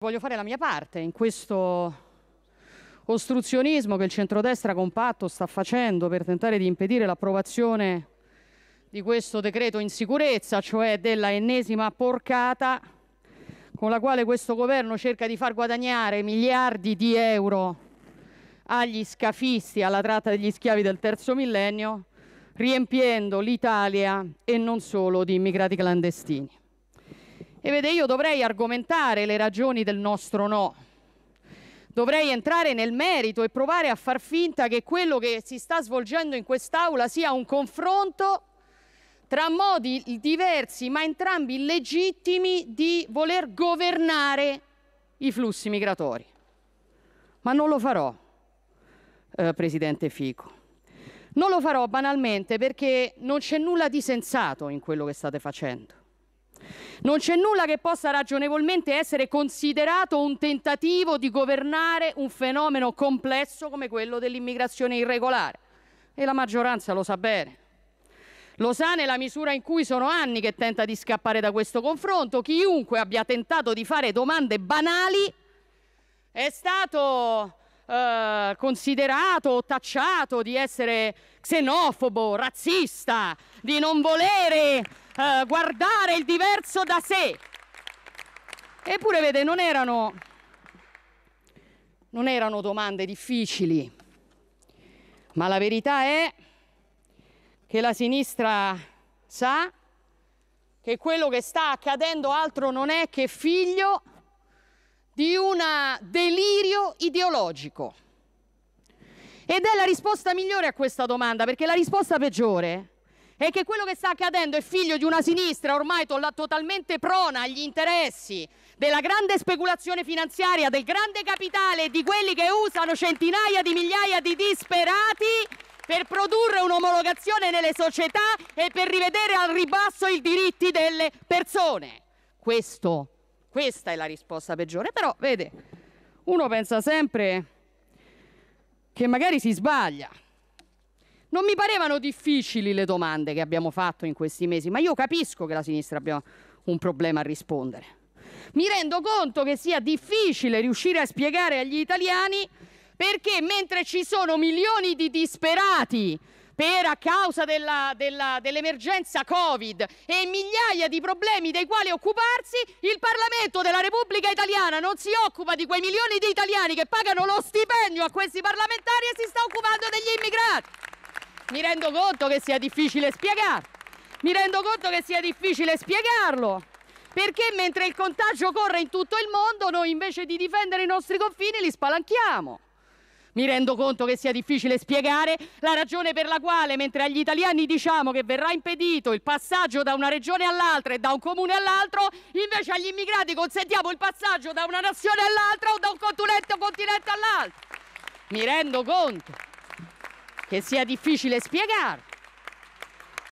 Voglio fare la mia parte in questo ostruzionismo che il centrodestra compatto sta facendo per tentare di impedire l'approvazione di questo decreto in sicurezza, cioè della ennesima porcata con la quale questo governo cerca di far guadagnare miliardi di euro agli scafisti, alla tratta degli schiavi del terzo millennio, riempiendo l'Italia e non solo di immigrati clandestini. E vede, io dovrei argomentare le ragioni del nostro no. Dovrei entrare nel merito e provare a far finta che quello che si sta svolgendo in quest'Aula sia un confronto tra modi diversi, ma entrambi legittimi, di voler governare i flussi migratori. Ma non lo farò, eh, Presidente Fico. Non lo farò banalmente perché non c'è nulla di sensato in quello che state facendo. Non c'è nulla che possa ragionevolmente essere considerato un tentativo di governare un fenomeno complesso come quello dell'immigrazione irregolare. E la maggioranza lo sa bene. Lo sa nella misura in cui sono anni che tenta di scappare da questo confronto. Chiunque abbia tentato di fare domande banali è stato eh, considerato o tacciato di essere xenofobo, razzista, di non volere eh, guardare il diverso da sé. Eppure, vede, non erano, non erano domande difficili, ma la verità è che la sinistra sa che quello che sta accadendo altro non è che figlio di un delirio ideologico. Ed è la risposta migliore a questa domanda, perché la risposta peggiore è che quello che sta accadendo è figlio di una sinistra ormai to- totalmente prona agli interessi della grande speculazione finanziaria, del grande capitale e di quelli che usano centinaia di migliaia di disperati per produrre un'omologazione nelle società e per rivedere al ribasso i diritti delle persone. Questo, questa è la risposta peggiore. Però, vede, uno pensa sempre che magari si sbaglia. Non mi parevano difficili le domande che abbiamo fatto in questi mesi, ma io capisco che la sinistra abbia un problema a rispondere. Mi rendo conto che sia difficile riuscire a spiegare agli italiani perché mentre ci sono milioni di disperati per a causa dell'emergenza Covid e migliaia di problemi dei quali occuparsi, il Parlamento della Repubblica Italiana non si occupa di quei milioni di italiani che pagano lo stipendio a questi parlamentari e si sta occupando degli immigrati. Mi rendo conto che sia difficile spiegarlo. Mi rendo conto che sia difficile spiegarlo. Perché mentre il contagio corre in tutto il mondo, noi invece di difendere i nostri confini li spalanchiamo. Mi rendo conto che sia difficile spiegare la ragione per la quale, mentre agli italiani diciamo che verrà impedito il passaggio da una regione all'altra e da un comune all'altro, invece agli immigrati consentiamo il passaggio da una nazione all'altra o da un continente, continente all'altro. Mi rendo conto che sia difficile spiegare.